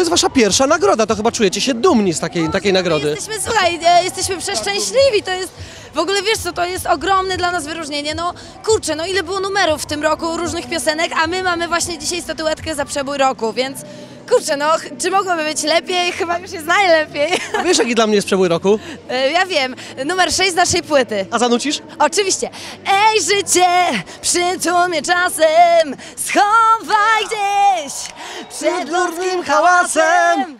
jest wasza pierwsza nagroda, to chyba czujecie się dumni z takiej, takiej nagrody. Jesteśmy, słuchaj, e, jesteśmy przeszczęśliwi, to jest, w ogóle wiesz co, to jest ogromne dla nas wyróżnienie, no kurczę, no ile było numerów w tym roku, różnych piosenek, a my mamy właśnie dzisiaj statuetkę za przebój roku, więc kurczę, no ch- czy mogłoby być lepiej? Chyba już jest najlepiej. A wiesz, jaki dla mnie jest przebój roku? E, Ja wiem, numer 6 z naszej płyty. A zanucisz? Oczywiście. Ej, życie, przytul mnie czasem, schowaj այդ լուրձին խավացեմ